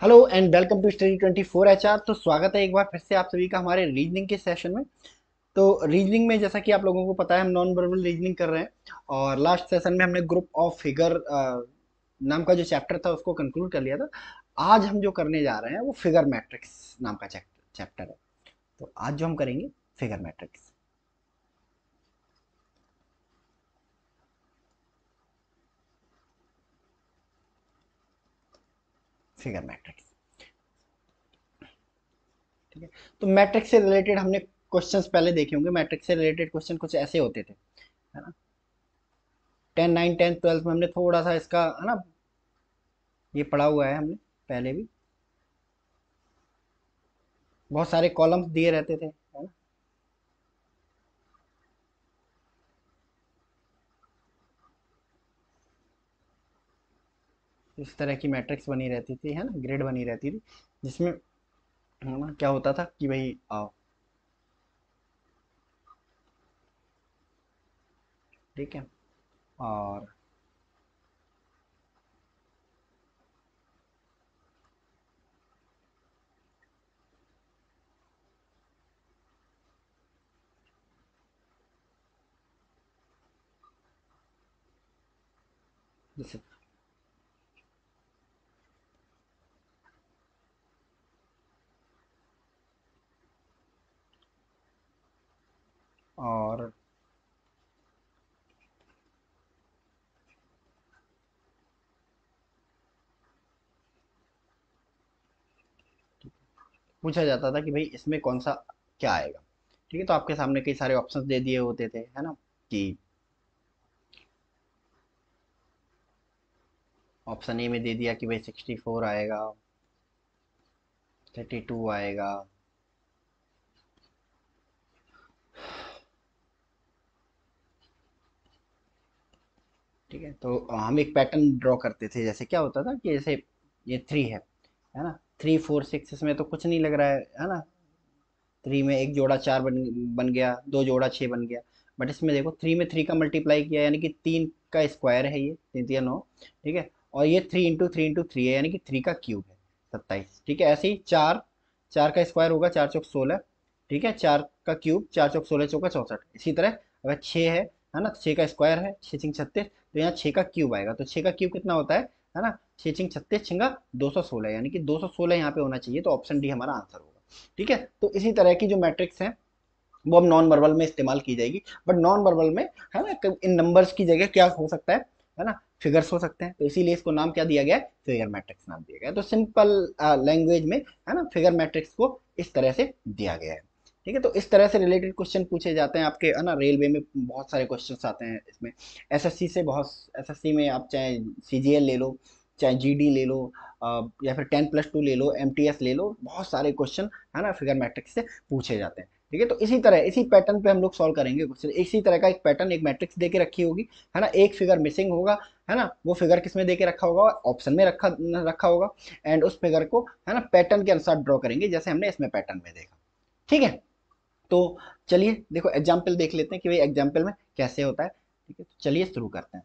Hello and welcome to study twenty four H R तो स्वागत है एक बार फिर से आप सभी का हमारे रीजनिंग के सेशन में। तो रीजनिंग में जैसा कि आप लोगों को पता है, हम नॉन वर्बल रीजनिंग कर रहे हैं और लास्ट सेशन में हमने ग्रुप ऑफ़ फिगर नाम का जो चैप्टर था उसको कंक्लूड कर लिया था। आज हम जो करने जा रहे हैं वो फिगर मैट्रिक्स नाम का चैप्टर है। तो आज जो हम करेंगे फिगर मैट्रिक्स फिगर मैट्रिक्स। ठीक है? तो मैट्रिक्स से रिलेटेड हमने क्वेश्चंस पहले देखे होंगे। मैट्रिक्स से रिलेटेड क्वेश्चन कुछ ऐसे होते थे, है ना? टेन, नाइन टेंथ ट्वेल्थ में हमने थोड़ा सा इसका, है ना? ये पढ़ा हुआ है हमने पहले भी। बहुत सारे कॉलम्स दिए रहते थे है ना इस तरह की मैट्रिक्स बनी रहती थी, है ना? ग्रेड बनी रहती थी, जिसमें ना, क्या होता था कि भाई आओ ठीक है, और जैसे और पूछा जाता था कि भाई इसमें कौन सा क्या आएगा। ठीक है तो आपके सामने कई सारे ऑप्शंस दे दिए होते थे, है ना, कि ऑप्शन ए में दे दिया कि भाई सिक्सटी फोर आएगा थर्टी टू आएगा ठीक है। तो हम एक पैटर्न ड्रॉ करते थे, जैसे क्या होता था कि जैसे ये थ्री है है ना? थ्री फोर सिक्स इसमें तो कुछ नहीं लग रहा है है ना? थ्री में एक जोड़ा चार बन बन गया, दो जोड़ा छः बन गया। बट इसमें देखो थ्री में थ्री का मल्टीप्लाई किया, यानी कि तीन का स्क्वायर है ये, तीन तीन, नौ, ठीक है? और ये three into three into three है, यानी कि थ्री का क्यूब है, सत्ताईस, ठीक है? ऐसे ही चार चार का स्क्वायर होगा, चार चौक सोलह, ठीक है? चार का क्यूब चार चौक सोलह, चौका चौंसठ, इसी तरह। अगर छः है है ना? छः का स्क्वायर है छः चिंग छत्तीस तो यहाँ छः का क्यूब आएगा। तो छः का क्यूब कितना होता है? है ना? छः चिंग छत्तीस छिंगा दो सौ सोलह यानी कि दो सौ सोलह यहाँ पे होना चाहिए तो ऑप्शन डी हमारा आंसर होगा। ठीक है? तो इसी तरह की जो मैट्रिक्स है, वो अब नॉन वर्बल में इस्तेमाल की जाएगी। बट नॉन वर्बल में, है ना इन नंबर्स की जगह क्या हो सकता है? है ना? फिगर्स हो सकते हैं। तो इसीलिए इसको नाम क्या दिया गया है? फिगर मैट्रिक्स नाम दिया गया है। तो सिंपल लैंग्वेज में, है ना फिगर मैट्रिक्स को इस तरह से दिया गया है। ठीक है तो इस तरह से रिलेटेड क्वेश्चन पूछे जाते हैं आपके, है ना? रेलवे में बहुत सारे क्वेश्चन आते हैं इसमें। एसएससी से बहुत एसएससी में आप चाहे सीजीएल ले लो, चाहे जीडी ले लो या फिर टेन प्लस टू ले लो एमटीएस ले लो, बहुत सारे क्वेश्चन है ना? फिगर मैट्रिक्स से पूछे जाते हैं। ठीक है तो इसी तरह, इसी पैटर्न पे हम लोग सॉल्व करेंगे क्वेश्चन इसी तरह का एक पैटर्न एक मैट्रिक्स दे रखी होगी, है ना? एक फिगर मिसिंग होगा, है ना? वो फिगर किसमें दे रखा होगा? ऑप्शन में रखा रखा होगा। एंड उस फिगर को, है ना? पैटर्न के अनुसार ड्रॉ करेंगे, जैसे हमने इसमें पैटर्न में देखा। ठीक है? तो चलिए, देखो एग्ज़ाम्पल देख लेते हैं कि भाई एग्ज़ाम्पल में कैसे होता है। ठीक है तो चलिए शुरू करते हैं।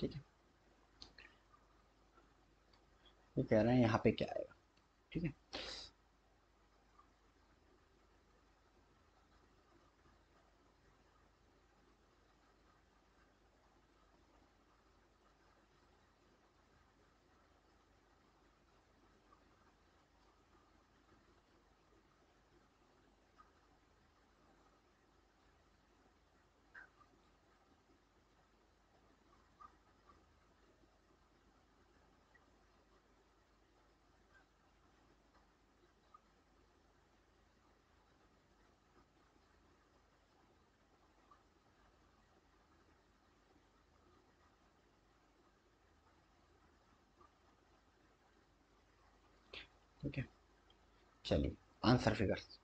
ठीक है। ये कह रहे हैं यहाँ पे क्या आएगा? ठीक है। है चलिए आंसर फिगर्स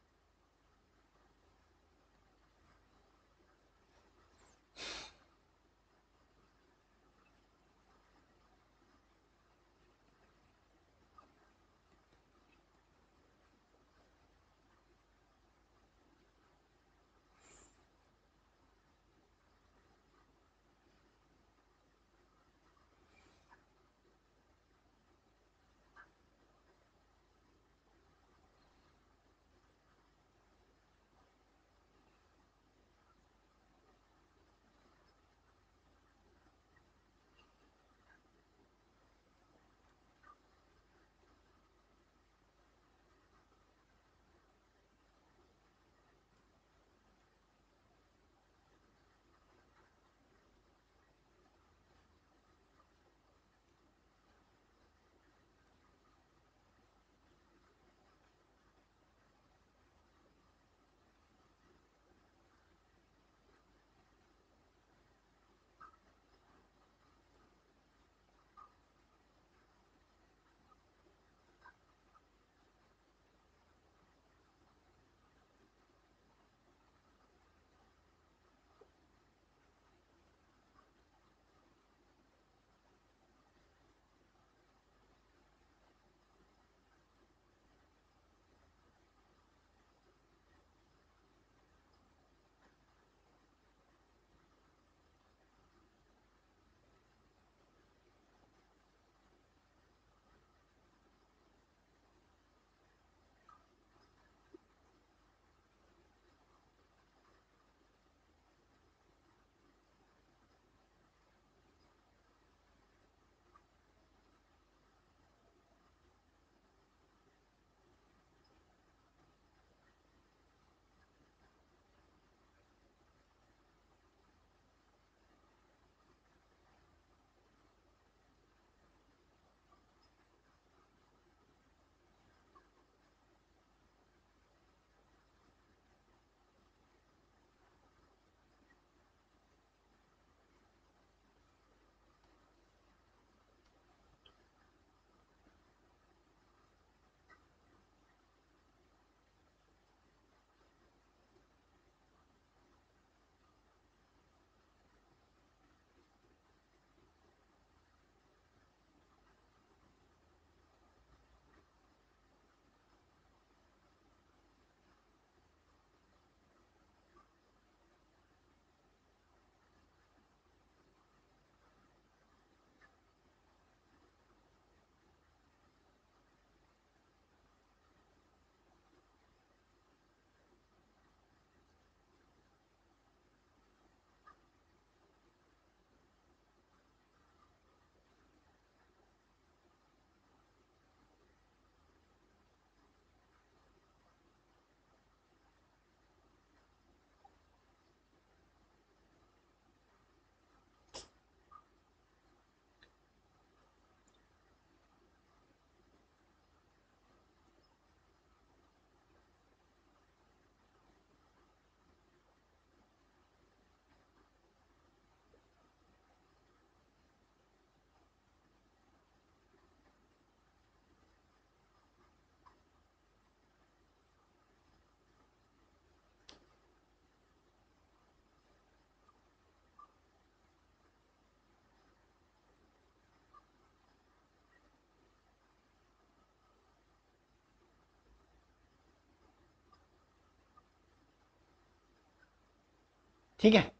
ठीक है?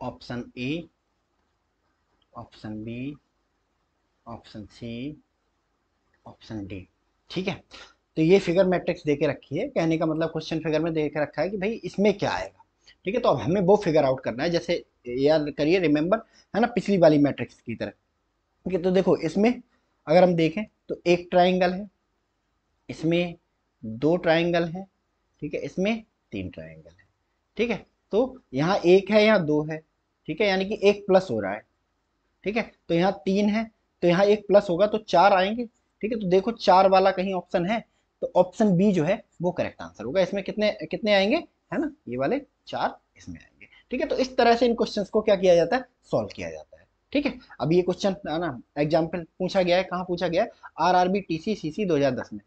Option A option B option C option D ठीक है? तो ये फिगर मैट्रिक्स दे के रखी है। कहने का मतलब क्वेश्चन फिगर में दे के रखा है कि भाई इसमें क्या आएगा? ठीक है? तो अब हमें वो फिगर आउट करना है। जैसे याद करिए रिमेंबर है ना, पिछली वाली मैट्रिक्स की तरह। ठीक है? तो देखो, इसमें अगर हम देखें तो एक ट्राइंगल है। इसमें दो ट्राइंगल है। ठीक है? इसमें तीन ट्राइंगल है। ठीक है? तो यहाँ एक है, यहाँ दो है, ठीक है? यानी कि एक प्लस हो रहा है, ठीक है? तो यहाँ तीन है तो यहाँ एक प्लस होगा तो चार आएँगे, ठीक है? तो देखो, चार वाला कहीं ऑप्शन है तो ऑप्शन बी जो है, वो करेक्ट आंसर होगा। इसमें कितने कितने आएँगे, है ना? ये वाले चार इसमें आएँगे, ठीक है? तो इस तरह से इन क्वेश्चंस को क्या किया जाता है? सॉल्व किया जाता है, ठीक है? अब ये क्वेश्चन है ना? एग्ज़ाम्पल पूछा गया है, कहाँ पूछा गया है? R R B T C C C दो हज़ार दस में।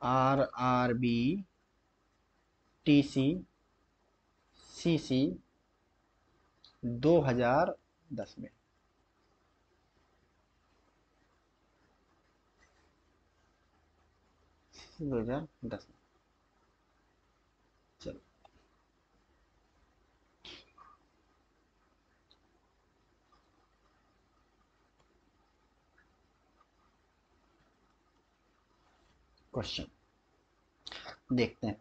R R B T C C C दो हज़ार दस में। दो हज़ार दस में। चलो। क्वेश्चन। देखते हैं।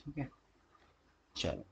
ठीक है। चलो।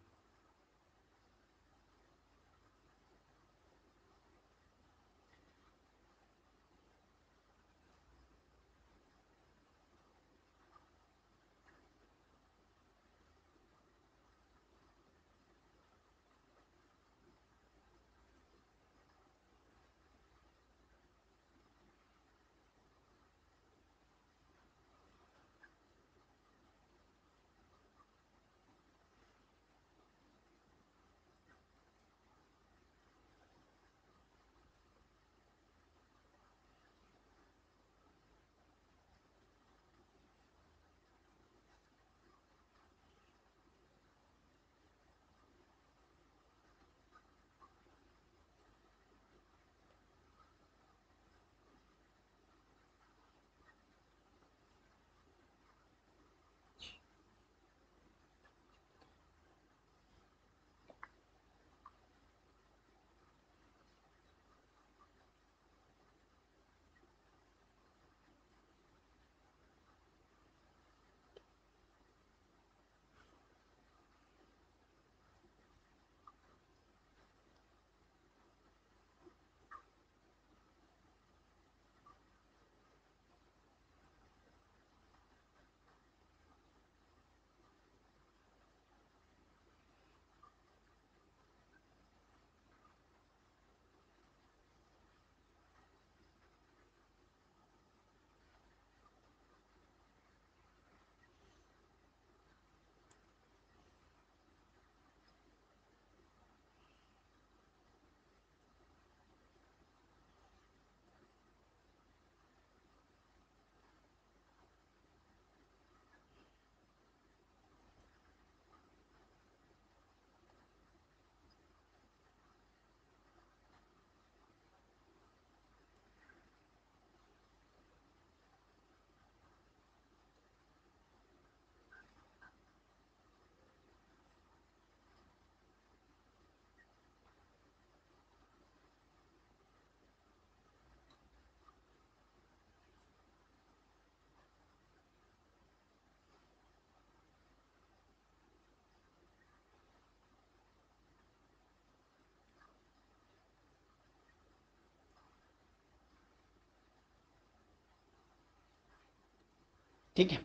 ठीक है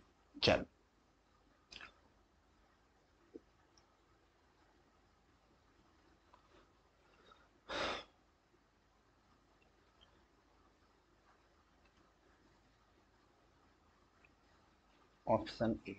चल। Option A.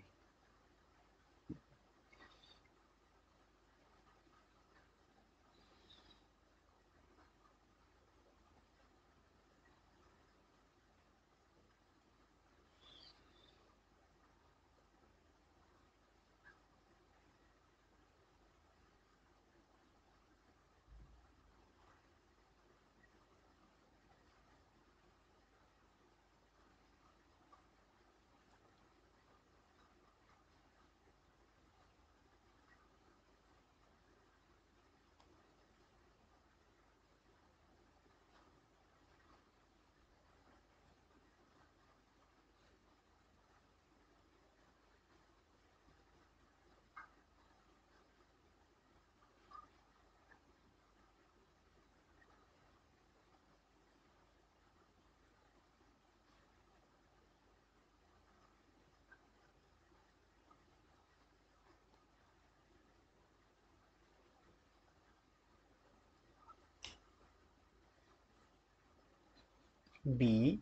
बी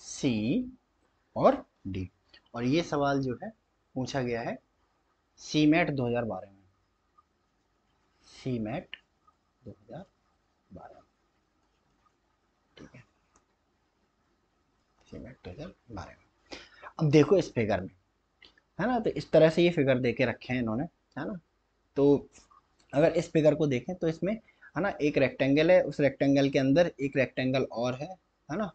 सी और डी और ये सवाल जो है, पूछा गया है सी मैट दो हज़ार बारह में। सी मैट दो हज़ार बारह ठीक है? सी मैट दो हज़ार बारह में। अब देखो इस फिगर में, है ना? तो इस तरह से ये फिगर दे के रखे हैं इन्होंने, है ना? तो अगर इस फिगर को देखें तो इसमें, है ना, एक रेक्टेंगल है, उस रेक्टेंगल के अंदर एक रेक्टेंगल और है है ना?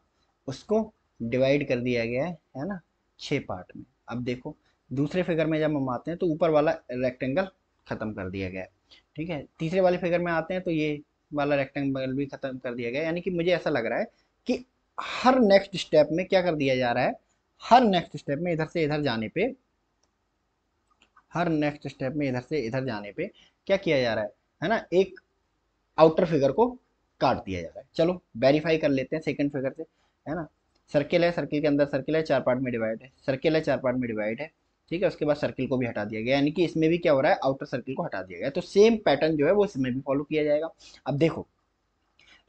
उसको डिवाइड कर दिया गया है है ना? छः पार्ट में। अब देखो, दूसरे फिगर में जब हम आते हैं तो ऊपर वाला रेक्टेंगल ख़त्म कर दिया गया है। ठीक है? तीसरे वाले फिगर में आते हैं तो ये वाला रेक्टेंगल भी ख़त्म कर दिया गया यानी कि मुझे ऐसा लग रहा है कि हर नेक्स्ट स्टेप में क्या कर दिया जा रहा है? हर नेक्स्ट स्टेप में इधर से इधर जाने पे, हर नेक्स्ट स्टेप में इधर से इधर जाने पे क्या किया जा रहा है? है ना? एक आउटर फिगर को काट दिया जा रहा है। चलो वेरीफाई कर लेते हैं सेकंड फिगर से, है ना? सर्किल है सर्किल के अंदर सर्किल है, चार पार्ट में डिवाइड है। सर्किल है, चार पार्ट में डिवाइड है, ठीक है? उसके बाद सर्किल को भी हटा दिया गया। यानी कि इसमें भी क्या हो रहा है? आउटर सर्किल को हटा दिया गया। तो सेम पैटर्न जो है, वो इसमें भी फॉलो किया जाएगा। अब देखो,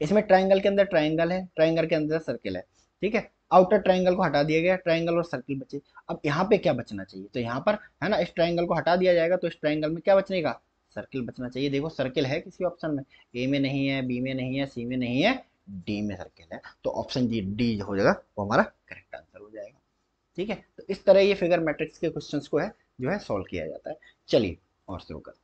इसमें ट्राइंगल के अंदर ट्राइंगल है ट्राइंगल के अंदर सर्किल है, ठीक है? आउटर ट्राइंगल को हटा दिया गया ट्राइंगल और सर्किल बचे। अब यहाँ पे क्या बचना चाहिए? तो यहाँ पर, है ना? इस ट्राइंगल को हटा दिया जाएगा तो इस ट्राइंगल में क्या बचने का सर्किल बचना चाहिए। देखो सर्किल है किसी ऑप्शन में। ए में नहीं है बी में नहीं है सी में नहीं है डी में सर्किल है। तो ऑप्शन जी डी हो जाएगा, वो हमारा करेक्ट आंसर हो जाएगा। ठीक है? तो इस तरह ये फिगर मैट्रिक्स के क्वेश्चन को है, जो है सॉल्व किया जाता है। चलिए, और शुरू करते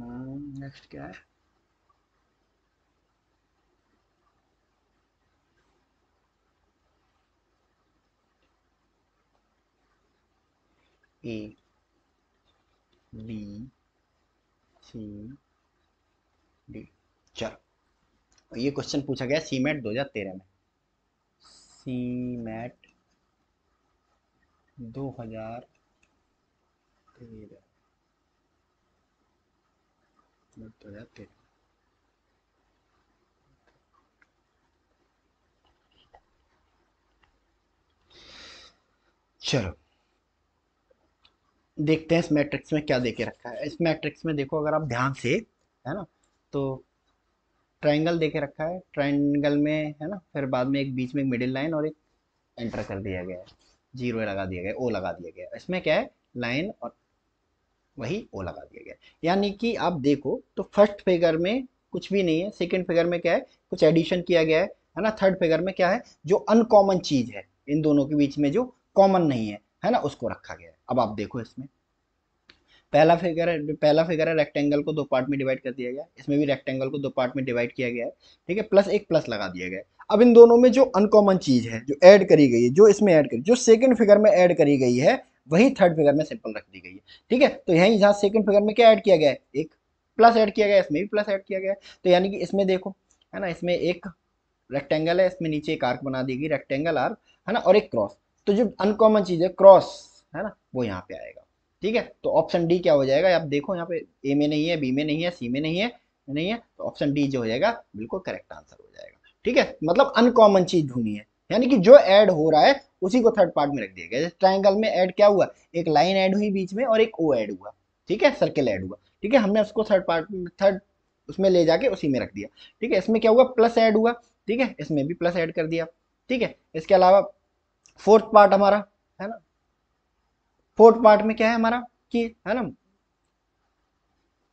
नेक्स्ट क्या है ए बी सी डी चलो। ये क्वेश्चन पूछा गया सी मैट दो हज़ार तेरह में। सी मैट दो हज़ार तेरह। दो हज़ार तेरह चलो। देखते हैं इस मैट्रिक्स में क्या देके रखा है। इस मैट्रिक्स में देखो, अगर आप ध्यान से, है ना तो ट्रायंगल देके रखा है। ट्रायंगल में, है ना, फिर बाद में एक बीच में एक मिडिल लाइन और एक एंटर कर दिया गया है। ज़ीरो लगा दिया गया ओ लगा दिया गया इसमें क्या है? लाइन और वही ओ लगा दिया गया। यानी कि आप देखो तो फ़र्स्ट फिगर में कुछ भी नहीं है सेकंड फिगर में क्या है, कुछ एडिशन किया गया है है ना? थर्ड फिगर में क्या है, जो अनकॉमन चीज़ है, इन दोनों के बीच में जो कॉमन नहीं है है ना? उसको रखा गया है। अब आप देखो इसमें। पहला फिगर है, पहला फिगर है रेक्टेंगल को दो पार्ट में डिवाइड कर दिया गया इसमें भी रेक्टेंगल को दो पार्ट में डिवाइड किया गया है। ठीक है? प्लस एक प्लस लगा दिया गया अब इन दोनों में जो अनकॉमन चीज़ है, जो ऐड करी गई है, जो इसमें ऐड करी, जो सेकंड फिगर में ऐड करी गई है वही थर्ड फिगर में सिंपल रख दी गई है। ठीक है? तो यही जहाँ सेकंड फिगर में क्या ऐड किया गया है? एक प्लस ऐड किया गया इसमें भी प्लस ऐड किया गया तो यानी कि इसमें देखो, है ना? इसमें एक रेक्टेंगल है, इसमें नीचे एक आर्क बना दी गई रेक्टेंगल आर्क है ना? और एक क्रॉस तो जो अनकॉमन चीज़ है क्रॉस है ना? वो यहाँ पे आएगा। ठीक है? तो ऑप्शन डी क्या हो जाएगा? आप देखो, यहाँ पे ए में नहीं है बी में नहीं है सी में नहीं है नहीं है तो ऑप्शन डी जो हो जाएगा, बिल्कुल करेक्ट आंसर हो जाएगा। ठीक है? मतलब अनकॉमन चीज़ ढूंढनी है। यानी कि जो ऐड हो रहा है, उसी को थर्ड पार्ट में रख दिया गया जैसे ट्राइंगल में ऐड क्या हुआ? एक लाइन ऐड हुई बीच में और एक ओ ऐड हुआ। ठीक है? सर्किल ऐड हुआ। ठीक है? हमने उसको थर्ड पार्ट थर्ड उसमें ले जाके उसी में रख दिया। ठीक है? इसमें क्या हुआ? प्लस ऐड हुआ। ठीक है? इसमें भी प्लस ऐड कर दिया। ठीक है? इसके अलावा फोर्थ पार्ट हमारा, है ना? फोर्थ पार्ट में क्या है हमारा? कि, है ना?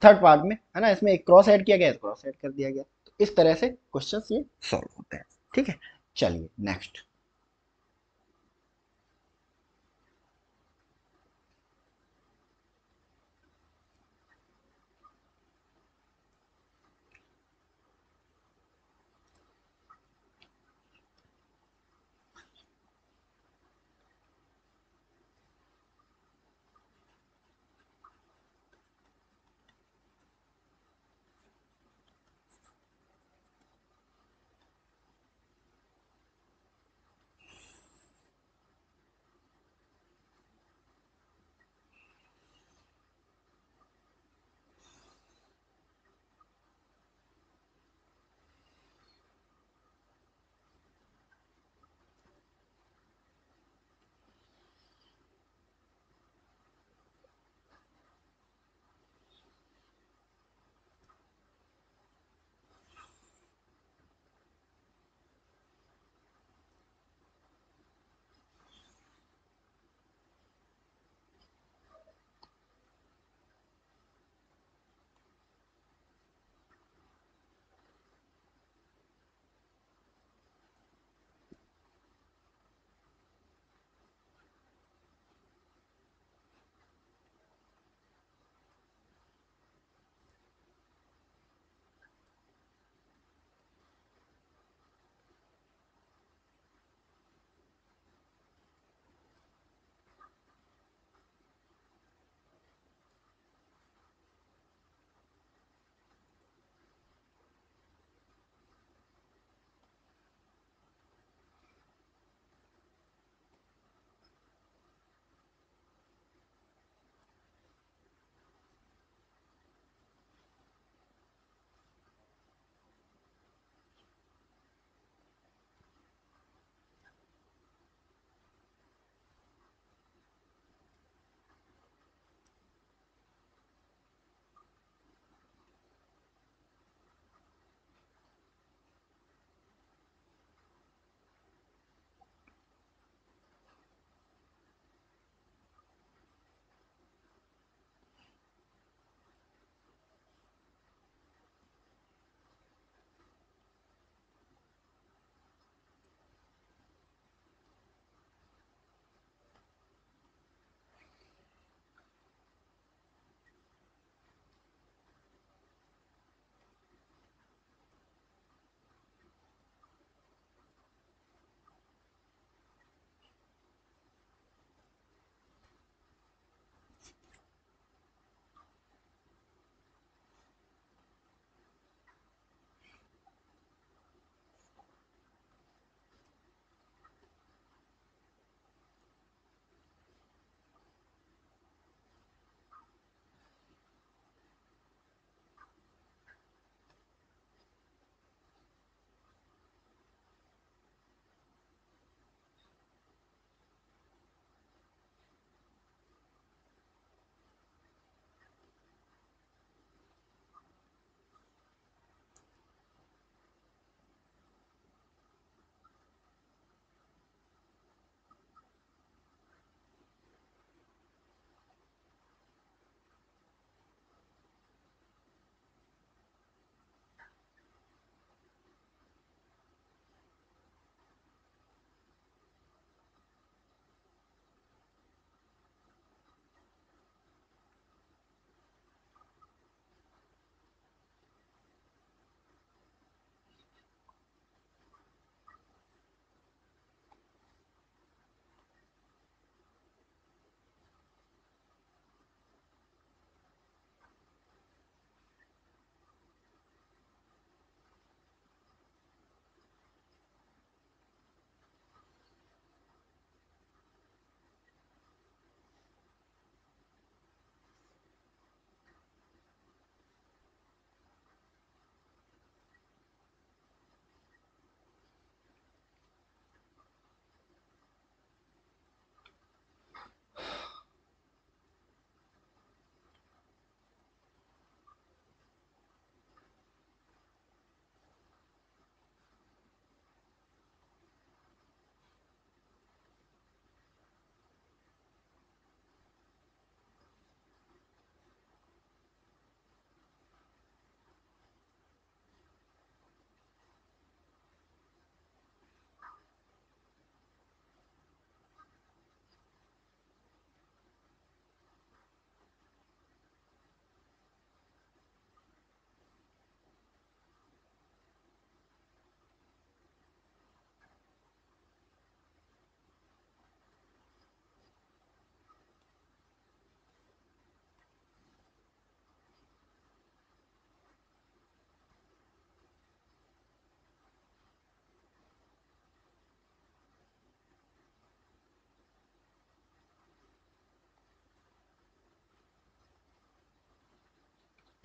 थर्ड पार्ट में, है ना? इसमें एक क्रॉस ऐड किया गया क्रॉस ऐड कर दिया गया। तो इस तरह से क्वेश्चन ये सॉल्व होते हैं। ठीक है? चलिए next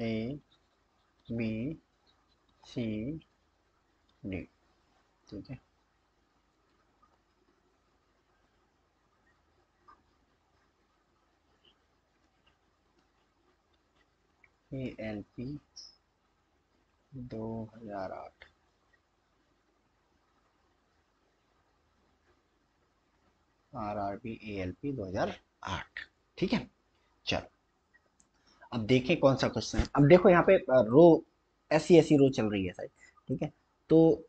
A B C D ठीक है? ए एल पी दो हज़ार आठ। R R B A L P दो हज़ार आठ। ठीक है? चलो। अब देखें कौन सा क्वेश्चन है। अब देखो यहाँ पे रो ऐसी ऐसी रो चल रही है साइड ठीक है? तो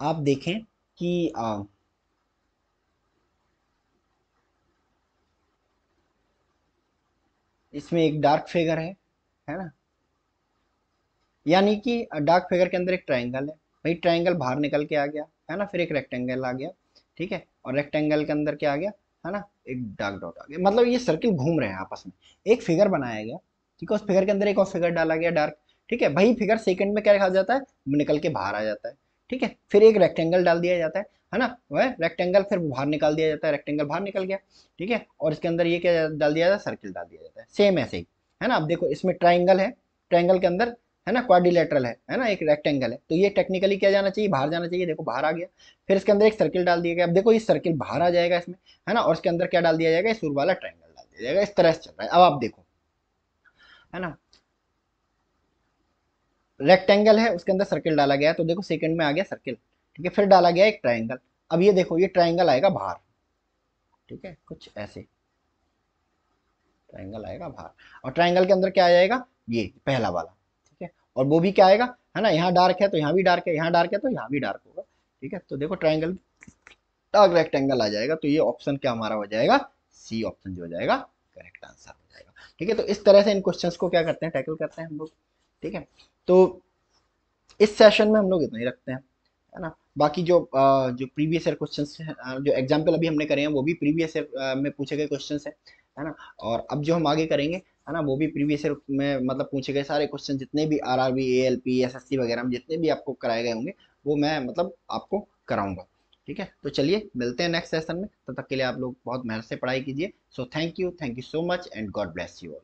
आप देखें कि आ, इसमें एक डार्क फिगर है है ना? यानी कि डार्क फिगर के अंदर एक ट्राइंगल है। भाई ट्राइंगल बाहर निकल के आ गया है ना? फिर एक रेक्टेंगल आ गया ठीक है? और रेक्टेंगल के अंदर क्या आ गया? है ना, एक डार्क डॉट आ गया। मतलब ये सर्किल घूम रहे हैं आपस में। एक फिगर बनाया गया, ठीक है? उस फिगर के अंदर एक और फिगर डाला गया डार्क ठीक है? भाई फिगर सेकंड में क्या रखा जाता है? निकल के बाहर आ जाता है, ठीक है? फिर एक रेक्टेंगल डाल दिया जाता है है ना? वह रेक्टेंगल फिर बाहर निकाल दिया जाता है रेक्टेंगल बाहर निकल गया, ठीक है? और इसके अंदर ये क्या डाल दिया जाता है? सर्किल डाल दिया जाता है। सेम ऐसे ही, है ना? अब देखो, इसमें ट्राइंगल है ट्राइंगल के अंदर है ना क्वाड्रिलेटरल है है ना, एक रेक्टेंगल है। तो ये टेक्निकली क्या जाना चाहिए? बाहर जाना चाहिए। देखो, बाहर आ गया। फिर इसके अंदर एक सर्किल डाल दिया गया। अब देखो, ये सर्किल बाहर आ जाएगा इसमें, है ना? और इसके अंदर क्या डाल दिया जाएगा? सुर वाला ट्राइंगल डाल दिया जाएगा। इस तरह से चल रहा है। अब आप देखो, है ना? रेक्टेंगल है, उसके अंदर सर्किल डाला गया तो देखो सेकंड में आ गया सर्किल ठीक है, फिर डाला गया एक ट्राइंगल अब ये देखो, ये ट्राइंगल आएगा बाहर। ठीक है, कुछ ऐसे। ट्राइंगल आएगा बाहर। और ट्राइंगल के अंदर क्या आ जाएगा? ये पहला वाला। और वो भी क्या आएगा? है ना, यहाँ डार्क है तो यहाँ भी डार्क है, यहाँ डार्क है तो यहाँ भी डार्क होगा, ठीक है? तो देखो ट्राइंगल डार्क रेक्टेंगल आ जाएगा तो ये ऑप्शन क्या हमारा हो जाएगा? सी ऑप्शन जो हो जाएगा करेक्ट आंसर हो जाएगा, ठीक है? तो इस तरह से इन क्वेश्चंस को क्या करते हैं टैकल करते हैं हम लोग, ठीक है? तो इस सेशन में हम लोग इतना ही रखते हैं, है ना? बाकी जो जो प्रीवियस ईयर क्वेश्चन जो एग्ज़ाम्पल अभी हमने करे हैं, वो भी प्रीवियस ईयर में पूछे गए क्वेश्चन है। है ना? और अब जो हम आगे करेंगे, है ना, वो भी प्रीवियस ईयर में मतलब पूछे गए सारे क्वेश्चन जितने भी R R B A L P S S C वगैरह में जितने भी आपको कराए गए होंगे, वो मैं मतलब आपको कराऊँगा। ठीक है? तो चलिए, मिलते हैं नेक्स्ट सेशन में। तब तक के लिए आप लोग बहुत मेहनत से पढ़ाई कीजिए। So thank you thank you so much and God bless you all